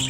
うん。